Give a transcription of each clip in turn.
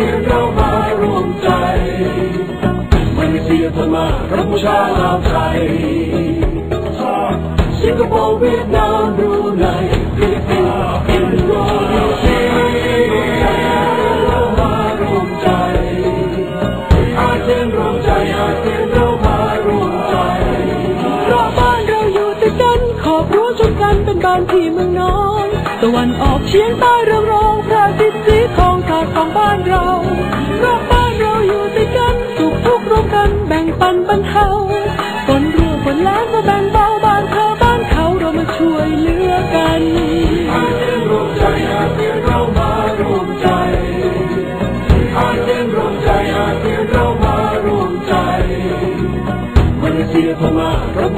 Here we. กัมพูชาลาวไทยสิงคโปร์เวียดนามบรูไนฟิลิปปินส์อินโดนีเซียเรามารวมใจอาเซียนรวมใจอาเซียนเรามารวมใจราะบ้านเราอยู่ติดกันขอบรั้วชนกันเป็นบ้านที่เมืองน้อนตะวันออกเฉียงใต้เรืองรองพระอาทิตย์สีทองกาดของบ้านเราราะบ้าน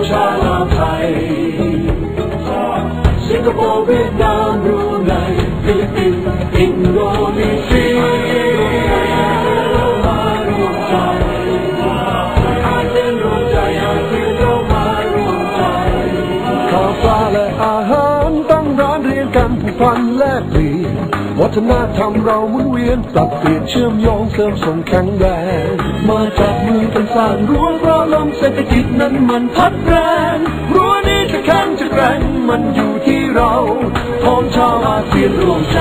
ากัมพูชาลาวไทยสิงคโปร์เวียดนามบรูไนฟิลิปปินส์อินโดนีเซีย ผูกพันแลกเปลี่ยนวัฒนธรรมเราหมุนเวียนปรับเปลี่ยนเชื่อมโยงเสริมส่งแข็งแรงมาจับมือกันสร้างรั้วเพราะลมเศรษฐกิจนั้นมันพัดแรงรั้วนี้จะแข็งจะแกร่งมันอยู่ที่เราพร้อมชาวอาเซียนร่วมใจ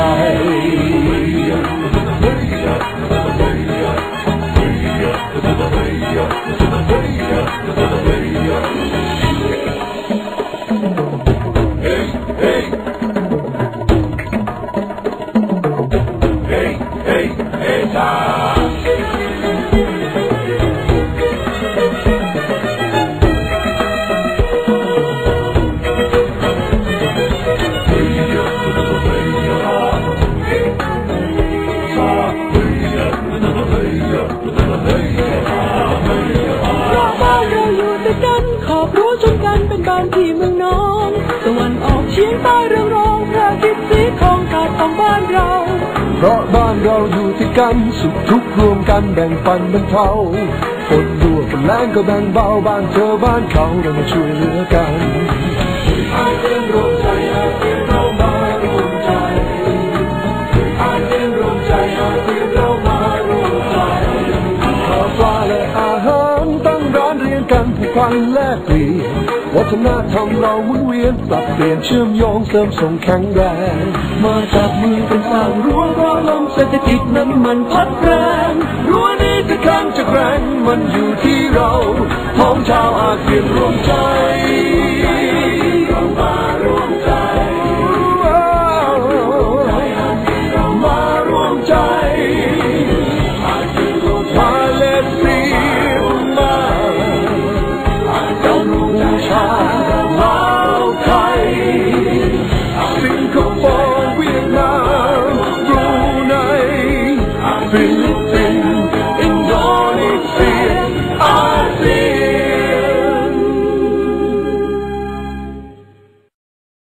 รั้วชนกันเป็นบ้านที่เมืองนอนตะวันออกเฉียงใต้เรืองรองพระอาทิตย์สีทองกาดของบ้านเรา เพราะบ้านเราอยู่ที่กันสุขทุกข์รวมกันแบ่งปันบรรเทาฝนรั่วฝนแรงก็แบ่งเบาบ้านเธอบ้านเขาเรามาช่วยเหลือกัน ควันแลกเปลี่ยนวัฒนธรรมเราหมุนเวียนปรับเปลี่ยนเชื่อมโยงเสริมส่งแข็งแรงมาจับมือกันสร้างรั้วรอลมเศรษฐกิจนั้นมันพัดแรงรั้วนี้จะแข็งจะแกร่งมันอยู่ที่เราพ้องชาวอาเซียนรวมใจ